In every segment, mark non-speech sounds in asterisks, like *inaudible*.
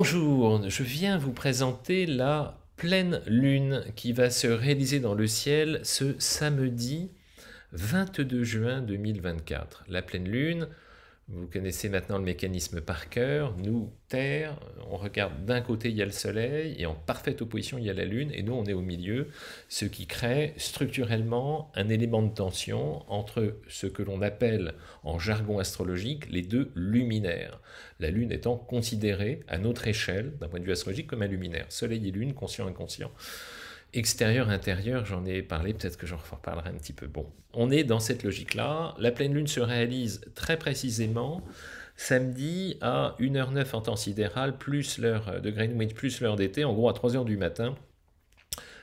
Bonjour, je viens vous présenter la pleine lune qui va se réaliser dans le ciel ce samedi 22 juin 2024. La pleine lune, vous connaissez maintenant le mécanisme par cœur. Nous, Terre, on regarde d'un côté, il y a le Soleil, et en parfaite opposition, il y a la Lune, et nous, on est au milieu, ce qui crée structurellement un élément de tension entre ce que l'on appelle en jargon astrologique les deux luminaires. La Lune étant considérée, à notre échelle, d'un point de vue astrologique, comme un luminaire. Soleil et Lune, conscient, inconscient extérieur, intérieur, j'en ai parlé, peut-être que j'en reparlerai un petit peu. Bon, on est dans cette logique-là. La pleine lune se réalise très précisément samedi à 1h09 en temps sidéral, plus l'heure de Greenwich, plus l'heure d'été, en gros à 3h du matin.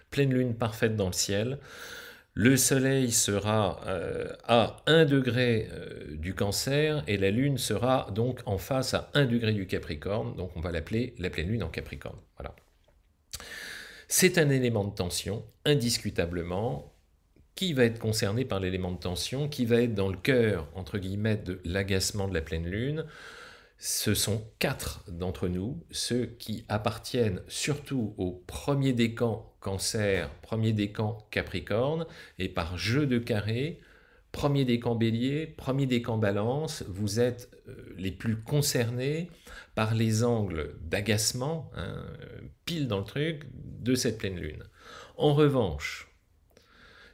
Pleine lune parfaite dans le ciel. Le soleil sera euh, à 1 degré euh, du cancer et la lune sera donc en face à 1 degré du capricorne, donc on va l'appeler la pleine lune en capricorne. Voilà. C'est un élément de tension, indiscutablement. Qui va être concerné par l'élément de tension Qui va être dans le cœur, entre guillemets, de l'agacement de la pleine lune ce sont quatre d'entre nous, ceux qui appartiennent surtout au premier décan cancer, premier décan capricorne, et par jeu de carré, premier décan bélier, premier décan balance, vous êtes euh, les plus concernés par les angles d'agacement, hein, pile dans le truc, de cette pleine lune. En revanche,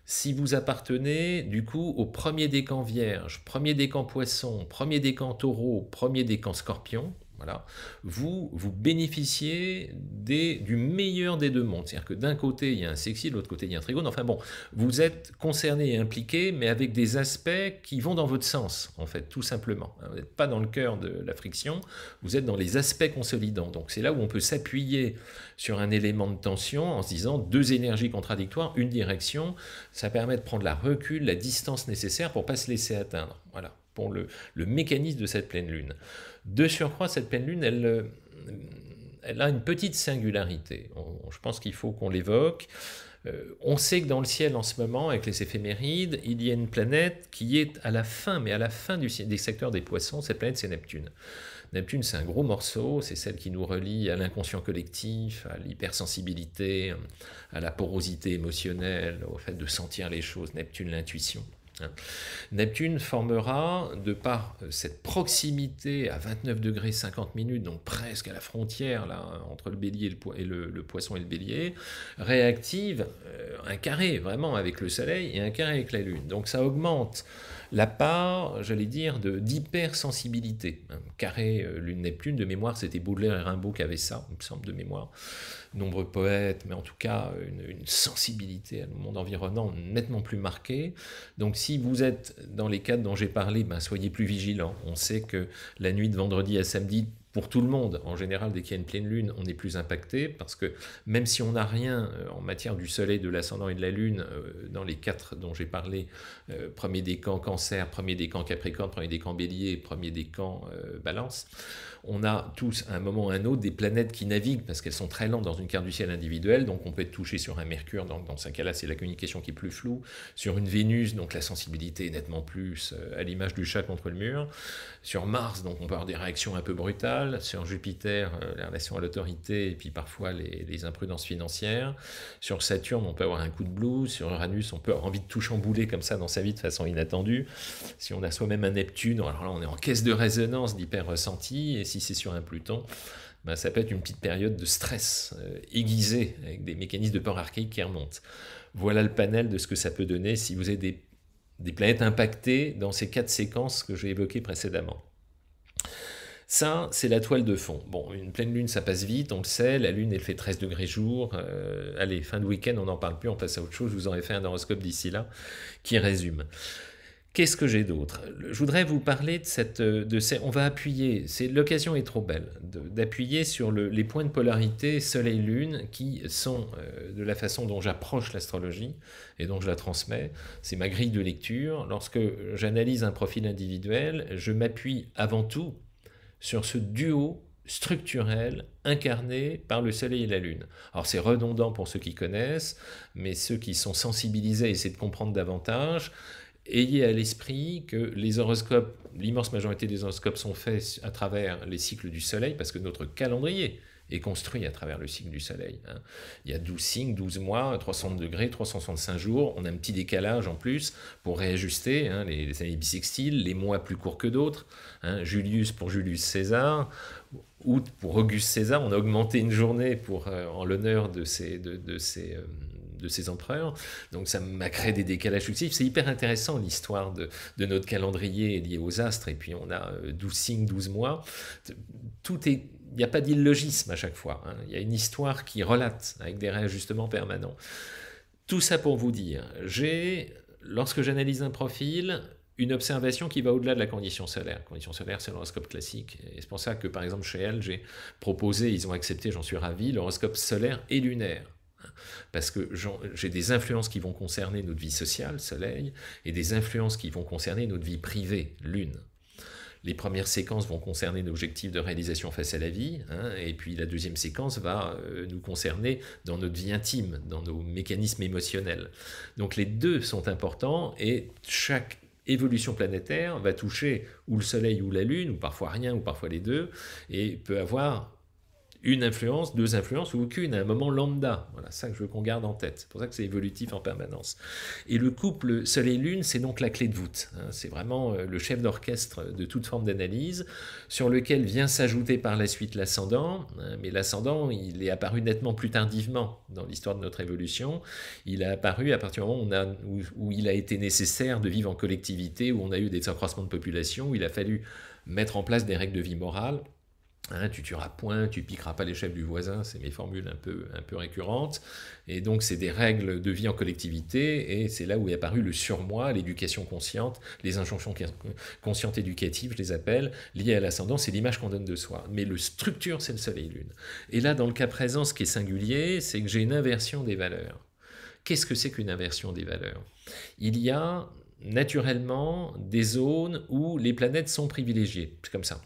si vous appartenez du coup au premier décan vierge, premier décan poisson, premier décan taureau, premier décan scorpion, voilà. Vous, vous bénéficiez du meilleur des deux mondes. C'est-à-dire que d'un côté, il y a un sexy, de l'autre côté, il y a un trigone. Enfin bon, vous êtes concerné et impliqué, mais avec des aspects qui vont dans votre sens, en fait, tout simplement. Vous n'êtes pas dans le cœur de la friction, vous êtes dans les aspects consolidants. Donc c'est là où on peut s'appuyer sur un élément de tension en se disant deux énergies contradictoires, une direction. Ça permet de prendre la recul, la distance nécessaire pour pas se laisser atteindre. Voilà pour le, mécanisme de cette pleine lune. De surcroît, cette pleine lune, elle, euh, a une petite singularité. je pense qu'il faut qu'on l'évoque. Euh, on sait que dans le ciel en ce moment, avec les éphémérides, il y a une planète qui est à la fin, mais à la fin du, des secteurs des poissons, cette planète c'est Neptune. Neptune c'est un gros morceau, c'est celle qui nous relie à l'inconscient collectif, à l'hypersensibilité, à la porosité émotionnelle, au fait de sentir les choses, Neptune l'intuition. Neptune formera, de par euh, cette proximité à 29 degrés 50 minutes, donc presque à la frontière là, entre le bélier et le, poisson et le bélier, réactive euh, un carré vraiment avec le soleil et un carré avec la lune. Donc ça augmente la part, j'allais dire, d'hypersensibilité. Carré euh, lune-Neptune, de mémoire, c'était Baudelaire et Rimbaud qui avaient ça, il me semble, de mémoire. Nombreux poètes, mais en tout cas, une, sensibilité à monde environnant nettement plus marquée. Donc si vous êtes dans les cadres dont j'ai parlé, ben, soyez plus vigilants. On sait que la nuit de vendredi à samedi, pour tout le monde, en général, dès qu'il y a une pleine lune, on est plus impacté parce que même si on n'a rien euh, en matière du soleil, de l'ascendant et de la lune, euh, dans les quatre dont j'ai parlé, euh, premier décan cancer, premier décan capricorne, premier décan bélier, premier décan balance, on a tous à un moment ou à un autre des planètes qui naviguent parce qu'elles sont très lentes dans une carte du ciel individuelle, donc on peut être touché sur un Mercure, donc dans ce cas-là c'est la communication qui est plus floue, sur une Vénus, donc la sensibilité est nettement plus à l'image du chat contre le mur, sur Mars, donc on peut avoir des réactions un peu brutales, sur Jupiter, euh, la relation à l'autorité et puis parfois les, imprudences financières. Sur Saturne, on peut avoir un coup de blues. Sur Uranus, on peut avoir envie de tout chambouler comme ça dans sa vie de façon inattendue. Si on a soi-même un Neptune, alors là, on est en caisse de résonance d'hyper ressenti. Et si c'est sur un Pluton, ben, ça peut être une petite période de stress euh, aiguisé avec des mécanismes de peur archaïque qui remontent. Voilà le panel de ce que ça peut donner si vous avez des, planètes impactées dans ces quatre séquences que j'ai évoquées précédemment. Ça, c'est la toile de fond. Bon, une pleine lune, ça passe vite, on le sait. La lune, elle fait 13 degrés jour. Euh, allez, fin de week-end, on n'en parle plus, on passe à autre chose. Vous aurais fait un horoscope d'ici là qui résume. Qu'est-ce que j'ai d'autre? Je voudrais vous parler de cette... De ces, on va appuyer, c'est l'occasion est trop belle, d'appuyer sur les points de polarité Soleil-Lune qui sont euh, de la façon dont j'approche l'astrologie et dont je la transmets. C'est ma grille de lecture. Lorsque j'analyse un profil individuel, je m'appuie avant tout sur ce duo structurel incarné par le Soleil et la Lune. Alors c'est redondant pour ceux qui connaissent, mais ceux qui sont sensibilisés essaient de comprendre davantage. Ayez à l'esprit que les horoscopes, l'immense majorité des horoscopes sont faits à travers les cycles du Soleil, parce que notre calendrier est construit à travers le cycle du Soleil. Hein. Il y a 12 signes, 12 mois, 300 degrés, 365 jours. On a un petit décalage en plus pour réajuster hein, les, années bissextiles, les mois plus courts que d'autres. Hein. Julius pour Julius César, août pour Auguste César. On a augmenté une journée pour, euh, en l'honneur de ces, de, ces, euh, de ces empereurs. Donc ça m'a créé des décalages successifs. C'est hyper intéressant l'histoire de, notre calendrier lié aux astres. Et puis on a 12 euh, signes, 12 mois. Tout est il n'y a pas d'illogisme à chaque fois. Hein. Il y a une histoire qui relate avec des réajustements permanents. Tout ça pour vous dire, j'ai, lorsque j'analyse un profil, une observation qui va au-delà de la condition solaire. La condition solaire, c'est l'horoscope classique. Et c'est pour ça que, par exemple, chez elle, j'ai proposé, ils ont accepté, j'en suis ravi, l'horoscope solaire et lunaire. Parce que j'ai des influences qui vont concerner notre vie sociale, soleil, et des influences qui vont concerner notre vie privée, lune. Les premières séquences vont concerner l'objectif de réalisation face à la vie, hein, et puis la deuxième séquence va euh, nous concerner dans notre vie intime, dans nos mécanismes émotionnels. Donc les deux sont importants, et chaque évolution planétaire va toucher ou le Soleil ou la Lune, ou parfois rien, ou parfois les deux, et peut avoir une influence, deux influences ou aucune, à un moment lambda. Voilà, ça que je veux qu'on garde en tête. C'est pour ça que c'est évolutif en permanence. Et le couple Soleil-Lune, c'est donc la clé de voûte. Hein. C'est vraiment euh, le chef d'orchestre de toute forme d'analyse, sur lequel vient s'ajouter par la suite l'ascendant. Hein. Mais l'ascendant, il est apparu nettement plus tardivement dans l'histoire de notre évolution. Il a apparu à partir du moment où, où il a été nécessaire de vivre en collectivité, où on a eu des accroissements de population, où il a fallu mettre en place des règles de vie morale Hein, tu tueras point, tu piqueras pas les chefs du voisin, c'est mes formules un peu, un peu récurrentes. Et donc, c'est des règles de vie en collectivité, et c'est là où est apparu le surmoi, l'éducation consciente, les injonctions conscientes éducatives, je les appelle, liées à l'ascendant, c'est l'image qu'on donne de soi. Mais le structure, c'est le soleil-lune. Et là, dans le cas présent, ce qui est singulier, c'est que j'ai une inversion des valeurs. Qu'est-ce que c'est qu'une inversion des valeurs? Il y a naturellement des zones où les planètes sont privilégiées. C'est comme ça.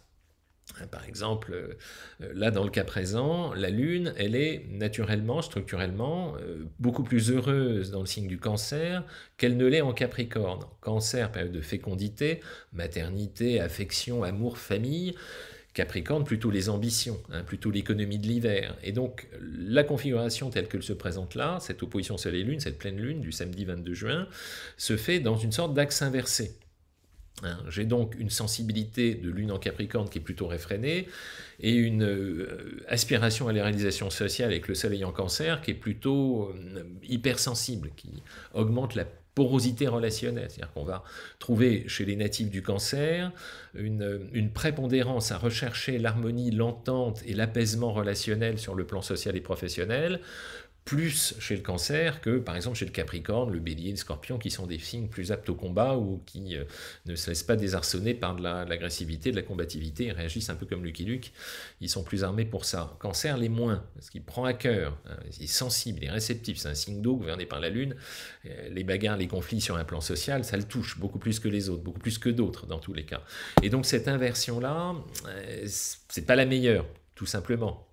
Hein, par exemple, euh, là dans le cas présent, la Lune, elle est naturellement, structurellement, euh, beaucoup plus heureuse dans le signe du cancer qu'elle ne l'est en Capricorne. Cancer, période de fécondité, maternité, affection, amour, famille. Capricorne, plutôt les ambitions, hein, plutôt l'économie de l'hiver. Et donc, la configuration telle qu'elle se présente là, cette opposition Soleil-Lune, cette pleine Lune du samedi 22 juin, se fait dans une sorte d'axe inversé. Hein, j'ai donc une sensibilité de lune en Capricorne qui est plutôt réfrénée et une euh, aspiration à la réalisation sociale avec le soleil en cancer qui est plutôt euh, hypersensible, qui augmente la porosité relationnelle. C'est-à-dire qu'on va trouver chez les natifs du cancer une, une prépondérance à rechercher l'harmonie, l'entente et l'apaisement relationnel sur le plan social et professionnel, plus chez le cancer que par exemple chez le capricorne, le bélier, le scorpion, qui sont des signes plus aptes au combat ou qui euh, ne se laissent pas désarçonner par de l'agressivité, de, la combativité, ils réagissent un peu comme Lucky Luke, ils sont plus armés pour ça. Cancer, les moins, parce qu'il prend à cœur, hein, il est sensible, il est réceptif, c'est un signe d'eau gouverné par la Lune, euh, les bagarres, les conflits sur un plan social, ça le touche beaucoup plus que les autres, beaucoup plus que d'autres dans tous les cas. Et donc cette inversion-là, euh, c'est pas la meilleure, tout simplement.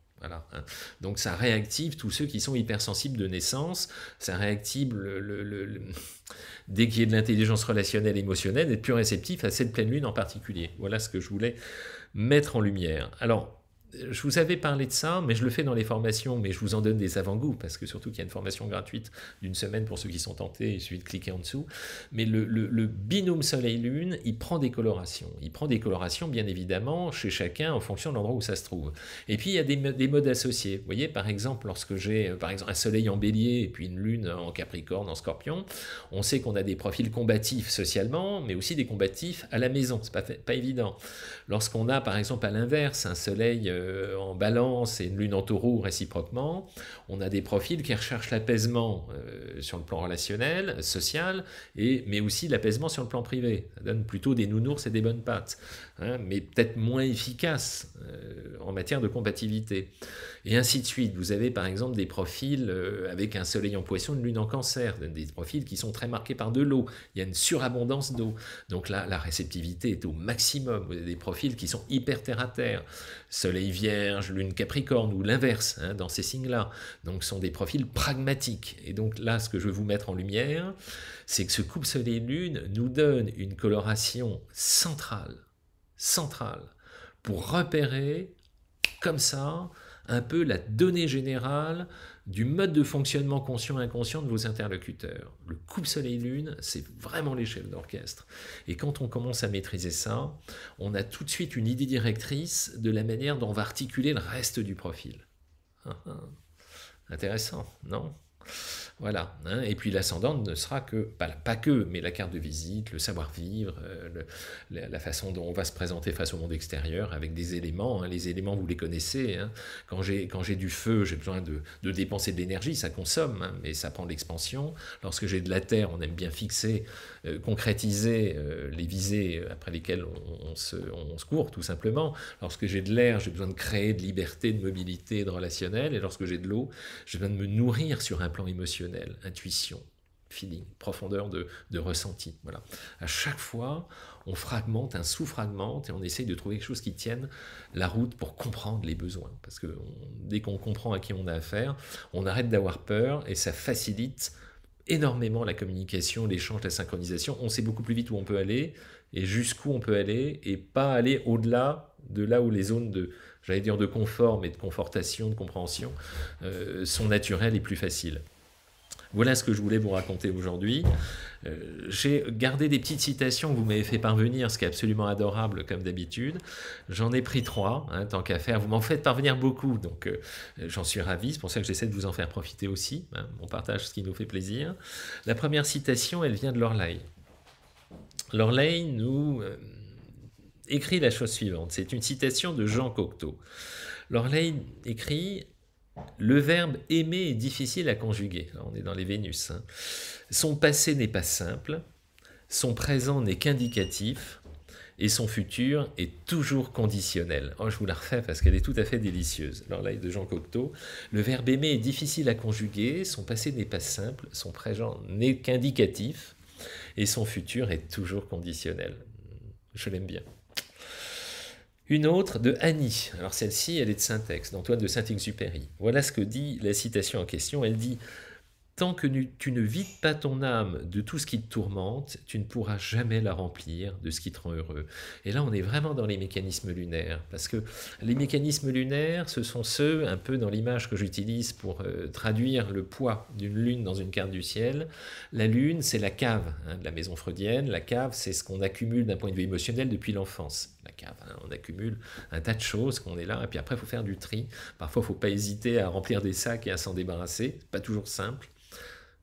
Donc ça réactive tous ceux qui sont hypersensibles de naissance, ça réactive *laughs* dès qu'il y a de l'intelligence relationnelle émotionnelle, être plus réceptif à cette pleine lune en particulier. Voilà ce que je voulais mettre en lumière. Alors, je vous avais parlé de ça, mais je le fais dans les formations, mais je vous en donne des avant-goûts, parce que surtout qu'il y a une formation gratuite d'une semaine pour ceux qui sont tentés, il suffit de cliquer en dessous. Mais le, binôme Soleil-Lune, il prend des colorations. Il prend des colorations, bien évidemment, chez chacun en fonction de l'endroit où ça se trouve. Et puis, il y a des, des modes associés. Vous voyez, par exemple, lorsque j'ai par exemple un Soleil en bélier et puis une Lune en Capricorne, en Scorpion, on sait qu'on a des profils combatifs socialement, mais aussi des combatifs à la maison. C'est pas, pas évident. Lorsqu'on a, par exemple, à l'inverse, un Soleil euh, en balance et une lune en taureau réciproquement, on a des profils qui recherchent l'apaisement euh, sur le plan relationnel, social, et, mais aussi l'apaisement sur le plan privé. Ça donne plutôt des nounours et des bonnes pattes, hein, mais peut-être moins efficaces euh, en matière de compatibilité. Et ainsi de suite. Vous avez par exemple des profils avec un soleil en poisson, une lune en cancer, des profils qui sont très marqués par de l'eau. Il y a une surabondance d'eau. Donc là, la réceptivité est au maximum. Vous avez des profils qui sont hyper terre à terre. Soleil soleil vierge, lune capricorne ou l'inverse hein, dans ces signes-là. Donc ce sont des profils pragmatiques. Et donc là, ce que je veux vous mettre en lumière, c'est que ce couple soleil-lune nous donne une coloration centrale, centrale, pour repérer comme ça un peu la donnée générale du mode de fonctionnement conscient et inconscient de vos interlocuteurs. Le couple soleil-lune, c'est vraiment les d'orchestre. Et quand on commence à maîtriser ça, on a tout de suite une idée directrice de la manière dont on va articuler le reste du profil. *laughs* Intéressant, non? Voilà. Hein. Et puis l'ascendant ne sera que, pas, que, mais la carte de visite, le savoir-vivre, euh, la, façon dont on va se présenter face au monde extérieur avec des éléments. Hein. Les éléments, vous les connaissez. Hein. Quand j'ai du feu, j'ai besoin de, de, dépenser de l'énergie, ça consomme, mais ça prend de l'expansion. Lorsque j'ai de la terre, on aime bien fixer, euh, concrétiser euh, les visées après lesquelles on, se, on, se, court, tout simplement. Lorsque j'ai de l'air, j'ai besoin de créer de liberté, de mobilité, de relationnel. Et lorsque j'ai de l'eau, j'ai besoin de me nourrir sur un plan émotionnel intuition, feeling, profondeur de, ressenti. Voilà. À chaque fois, on fragmente, un sous-fragmente, et on essaye de trouver quelque chose qui tienne la route pour comprendre les besoins. Parce que dès qu'on comprend à qui on a affaire, on arrête d'avoir peur et ça facilite énormément la communication, l'échange, la synchronisation. On sait beaucoup plus vite où on peut aller et jusqu'où on peut aller et pas aller au-delà de là où les zones de, j'allais dire de confort, mais de confortation, de compréhension, euh, sont naturelles et plus faciles. Voilà ce que je voulais vous raconter aujourd'hui. Euh, j'ai gardé des petites citations que vous m'avez fait parvenir, ce qui est absolument adorable comme d'habitude. J'en ai pris trois, hein, tant qu'à faire. Vous m'en faites parvenir beaucoup, donc euh, j'en suis ravi. C'est pour ça que j'essaie de vous en faire profiter aussi. Hein. On partage ce qui nous fait plaisir. La première citation, elle vient de Lorley. Lorley nous euh, écrit la chose suivante. C'est une citation de Jean Cocteau. Lorley écrit le verbe aimer est difficile à conjuguer. on est dans les Vénus. Hein. Son passé n'est pas simple, son présent n'est qu'indicatif, et son futur est toujours conditionnel. Oh, je vous la refais parce qu'elle est tout à fait délicieuse. Alors là, de Jean Cocteau. Le verbe aimer est difficile à conjuguer, son passé n'est pas simple, son présent n'est qu'indicatif, et son futur est toujours conditionnel. Je l'aime bien. Une autre de Annie. Alors celle-ci, elle est de Saint-Ex, d'Antoine de Saint-Exupéry. Voilà ce que dit la citation en question. Elle dit Tant que tu ne vides pas ton âme de tout ce qui te tourmente, tu ne pourras jamais la remplir de ce qui te rend heureux. Et là, on est vraiment dans les mécanismes lunaires, parce que les mécanismes lunaires, ce sont ceux, un peu dans l'image que j'utilise pour euh, traduire le poids d'une lune dans une carte du ciel. La lune, c'est la cave hein, de la maison freudienne. La cave, c'est ce qu'on accumule d'un point de vue émotionnel depuis l'enfance. La cave, hein, on accumule un tas de choses qu'on est là, et puis après, il faut faire du tri. Parfois, il ne faut pas hésiter à remplir des sacs et à s'en débarrasser. Pas toujours simple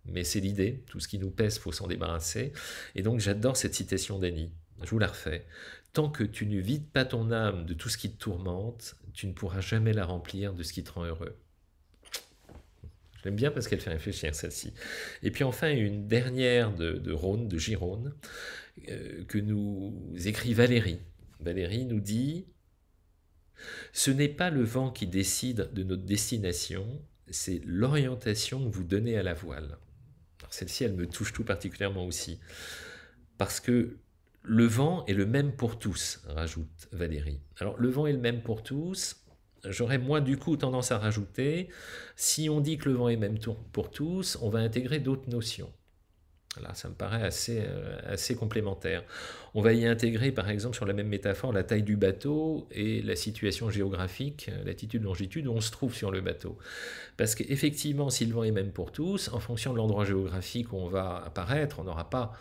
mais c'est l'idée, tout ce qui nous pèse, faut s'en débarrasser. Et donc j'adore cette citation d'Annie, je vous la refais. Tant que tu ne vides pas ton âme de tout ce qui te tourmente, tu ne pourras jamais la remplir de ce qui te rend heureux. Je l'aime bien parce qu'elle fait réfléchir celle-ci. Et puis enfin une dernière de, Rhône, de Girone, euh, que nous écrit Valérie. Valérie nous dit Ce n'est pas le vent qui décide de notre destination, c'est l'orientation que vous donnez à la voile. Celle-ci, elle me touche tout particulièrement aussi. Parce que le vent est le même pour tous, rajoute Valérie. Alors, le vent est le même pour tous. J'aurais moins du coup tendance à rajouter, si on dit que le vent est même pour tous, on va intégrer d'autres notions. Ça me paraît assez, euh, assez complémentaire. On va y intégrer, par exemple, sur la même métaphore, la taille du bateau et la situation géographique, latitude, longitude, où on se trouve sur le bateau. Parce qu'effectivement, si le vent est même pour tous, en fonction de l'endroit géographique où on va apparaître, on n'aura pas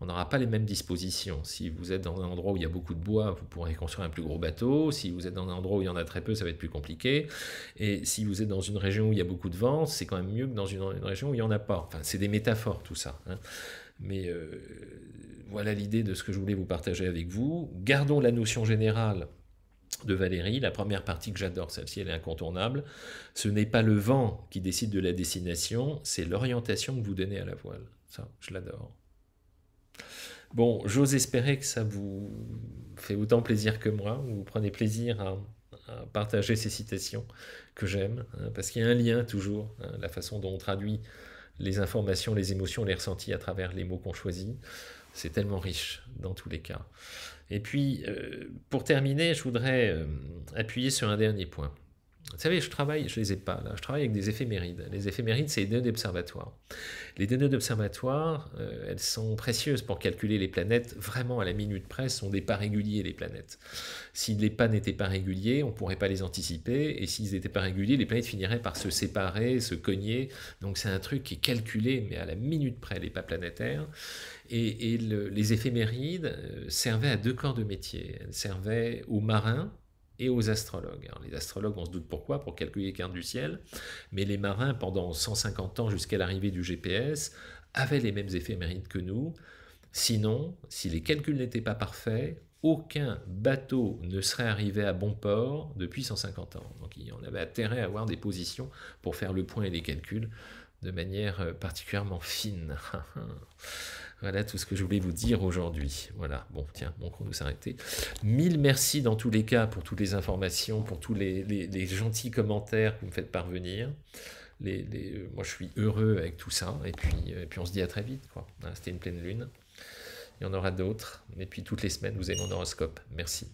on n'aura pas les mêmes dispositions. Si vous êtes dans un endroit où il y a beaucoup de bois, vous pourrez construire un plus gros bateau. Si vous êtes dans un endroit où il y en a très peu, ça va être plus compliqué. Et si vous êtes dans une région où il y a beaucoup de vent, c'est quand même mieux que dans une, région où il n'y en a pas. Enfin, c'est des métaphores tout ça. Hein. Mais euh, voilà l'idée de ce que je voulais vous partager avec vous. Gardons la notion générale de Valérie, la première partie que j'adore, celle-ci elle est incontournable, ce n'est pas le vent qui décide de la destination, c'est l'orientation que vous donnez à la voile. Ça, je l'adore. Bon, j'ose espérer que ça vous fait autant plaisir que moi, vous prenez plaisir à, partager ces citations que j'aime, hein, parce qu'il y a un lien toujours, hein, la façon dont on traduit les informations, les émotions, les ressentis à travers les mots qu'on choisit. C'est tellement riche dans tous les cas. Et puis, euh, pour terminer, je voudrais euh, appuyer sur un dernier point. Vous savez, je travaille, je les ai pas là, je travaille avec des éphémérides. Les éphémérides, c'est les données d'observatoire. Les données d'observatoire, euh, elles sont précieuses pour calculer les planètes vraiment à la minute près, ce sont des pas réguliers les planètes. Si les pas n'étaient pas réguliers, on ne pourrait pas les anticiper, et s'ils n'étaient pas réguliers, les planètes finiraient par se séparer, se cogner. Donc c'est un truc qui est calculé, mais à la minute près, les pas planétaires. Et, les éphémérides euh, servaient à deux corps de métier. Elles servaient aux marins, et aux astrologues. les astrologues, on se doute pourquoi, pour calculer les cartes du ciel, mais les marins, pendant 150 ans jusqu'à l'arrivée du GPS, avaient les mêmes éphémérides que nous. Sinon, si les calculs n'étaient pas parfaits, aucun bateau ne serait arrivé à bon port depuis 150 ans. Donc on avait intérêt à avoir des positions pour faire le point et les calculs de manière euh, particulièrement fine. *laughs* Voilà tout ce que je voulais vous dire aujourd'hui. Voilà, bon, tiens, bon, on nous s'arrêter. Mille merci dans tous les cas pour toutes les informations, pour tous les, gentils commentaires que vous me faites parvenir. Les, euh, moi, je suis heureux avec tout ça. Et puis, euh, puis on se dit à très vite. Hein, c'était une pleine lune. Il y en aura d'autres. Et puis, toutes les semaines, vous avez mon horoscope. Merci.